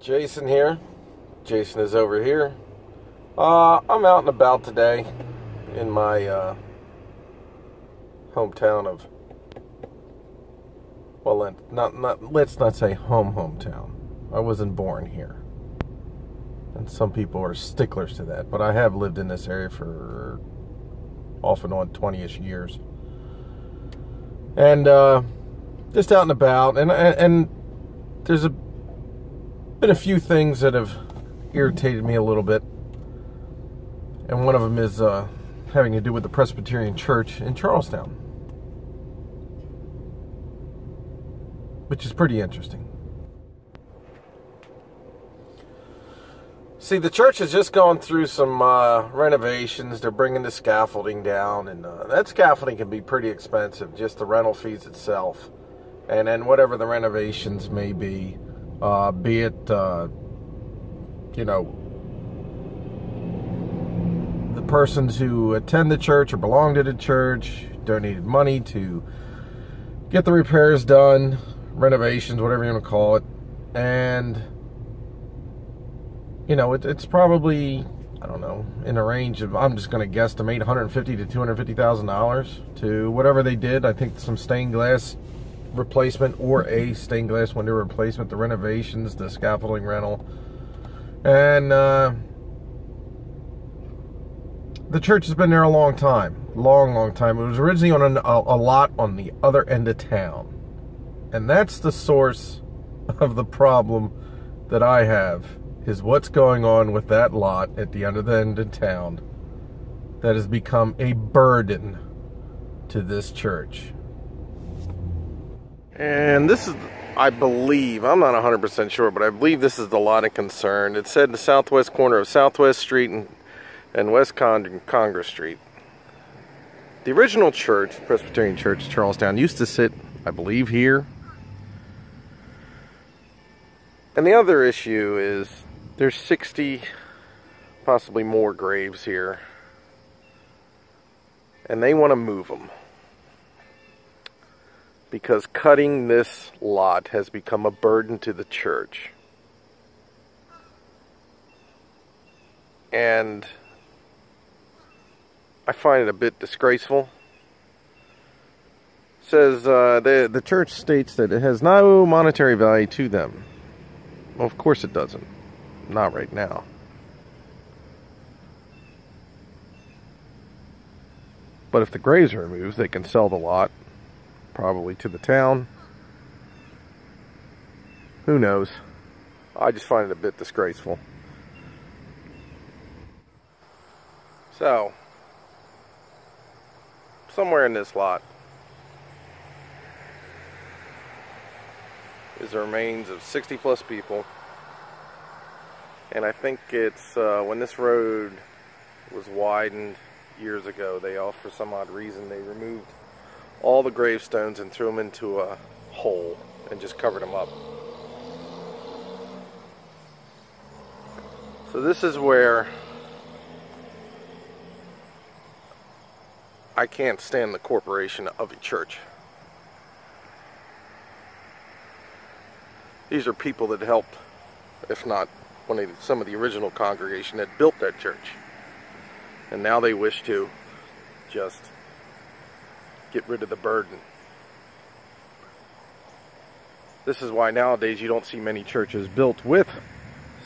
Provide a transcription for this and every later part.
Jason here. Jason is over here. Uh, I'm out and about today in my uh, hometown of. Well, not not let's not say home hometown. I wasn't born here, and some people are sticklers to that. But I have lived in this area for off and on 20ish years, and uh, just out and about, and and, and there's a been a few things that have irritated me a little bit. And one of them is uh, having to do with the Presbyterian Church in Charles Town. Which is pretty interesting. See, the church has just gone through some uh, renovations. They're bringing the scaffolding down, and uh, that scaffolding can be pretty expensive, just the rental fees itself. And then whatever the renovations may be uh, be it, uh, you know, the persons who attend the church or belong to the church donated money to get the repairs done, renovations, whatever you want to call it, and you know, it, it's probably I don't know in a range of I'm just going to guesstimate 150 to 250 thousand dollars to whatever they did. I think some stained glass replacement or a stained glass window replacement, the renovations, the scaffolding rental, and uh, the church has been there a long time, long, long time. It was originally on an, a, a lot on the other end of town, and that's the source of the problem that I have is what's going on with that lot at the other end of town that has become a burden to this church. And this is, I believe, I'm not 100% sure, but I believe this is the lot of concern. It said the southwest corner of Southwest Street and, and West Con Congress Street. The original church, Presbyterian Church, Charles Town, used to sit, I believe, here. And the other issue is there's 60, possibly more graves here. And they want to move them because cutting this lot has become a burden to the church. And I find it a bit disgraceful. It says uh, the the church states that it has no monetary value to them. Well, of course it doesn't. Not right now. But if the graves are removed, they can sell the lot probably to the town. Who knows? I just find it a bit disgraceful. So, somewhere in this lot is the remains of 60 plus people. And I think it's uh, when this road was widened years ago, they all, for some odd reason, they removed all the gravestones and threw them into a hole and just covered them up. So this is where I can't stand the corporation of a church. These are people that helped, if not one of the, some of the original congregation that built that church. And now they wish to just get rid of the burden. This is why nowadays you don't see many churches built with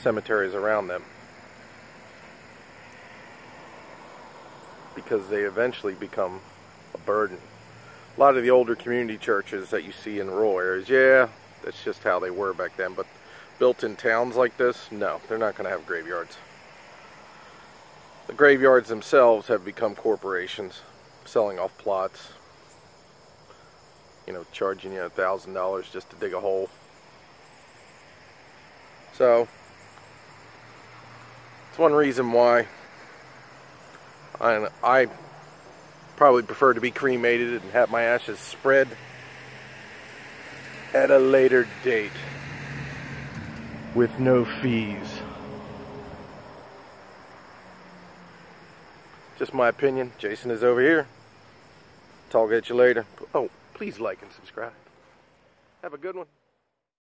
cemeteries around them. Because they eventually become a burden. A lot of the older community churches that you see in rural areas, yeah, that's just how they were back then. But built in towns like this, no, they're not going to have graveyards. The graveyards themselves have become corporations selling off plots, you know, charging you a thousand dollars just to dig a hole. So, it's one reason why I, I probably prefer to be cremated and have my ashes spread at a later date with no fees. Just my opinion. Jason is over here. Talk at you later. Oh please like and subscribe. Have a good one.